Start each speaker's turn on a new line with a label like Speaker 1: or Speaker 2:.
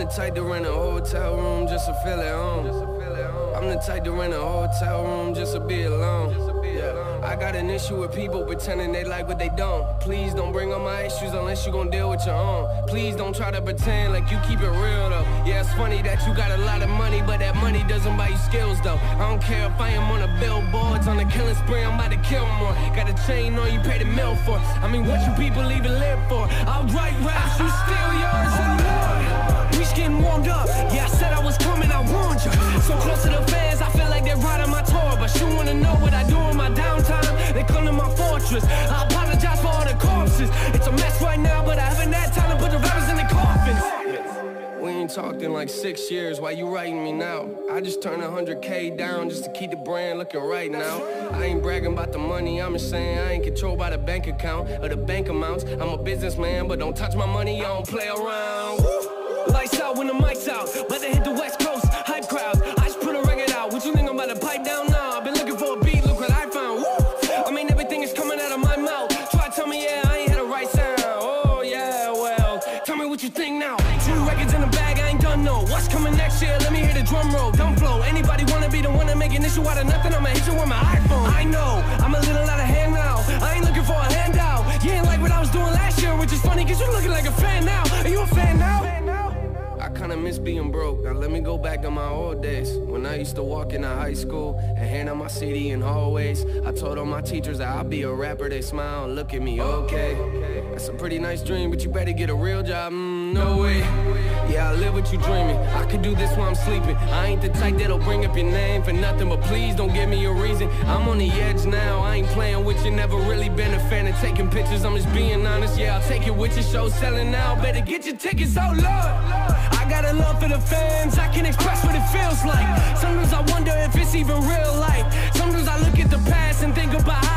Speaker 1: the type to rent a hotel room just to feel at home. I'm the type to rent a hotel room just to be alone. I got an issue with people pretending they like what they don't. Please don't bring up my issues unless you gon' deal with your own. Please don't try to pretend like you keep it real though. Yeah, it's funny that you got a lot of money, but that money doesn't buy you skills though. I don't care if I am on the billboards on the killing spree, I'm about to kill more. Got a chain on you, pay the mill for. I mean, what you people even live for? I'll write raps, you steal yours and more. So close to the fans, I feel like they're riding my tour. But you wanna know what I do in my downtime? They come to my fortress. I apologize for all the corpses. It's a mess right now, but I haven't had time to put the rappers in the coffins. We ain't talked in like six years. Why you writing me now? I just turned 100k down just to keep the brand looking right now. I ain't bragging about the money, I'm just saying I ain't controlled by the bank account or the bank amounts. I'm a businessman, but don't touch my money, I don't play around. Lights out when the mic's out. Let the tell me you think now. Two records in the bag, I ain't done no. What's coming next year? Let me hear the drum roll. Don't flow. Anybody wanna be the one to make an issue out of nothing? I'ma hit you with my iPhone. I know, I'm a little out of hand now. I ain't looking for a handout. You ain't like what I was doing last year, which is funny, cause you looking like a fan now. Are you a fan now? I kinda miss being broke. Now let me go back to my old days when I used to walk into high school and hand out my CD in hallways. I told all my teachers that I'll be a rapper. They smile and look at me, okay. That's a pretty nice dream, but you better get a real job. Mm, no way. Yeah, I live what you dreaming. I could do this while I'm sleeping. I ain't the type that'll bring up your name for nothing, but please don't give me a reason. I'm on the edge now. I ain't playing with you. Never really been a fan of taking pictures. I'm just being honest. Yeah, I'll take it with your show selling now. Better get your tickets. Oh Lord, I got a love for the fans. I can express what it feels like. Sometimes I wonder if it's even real life. Sometimes I look at the past and think about.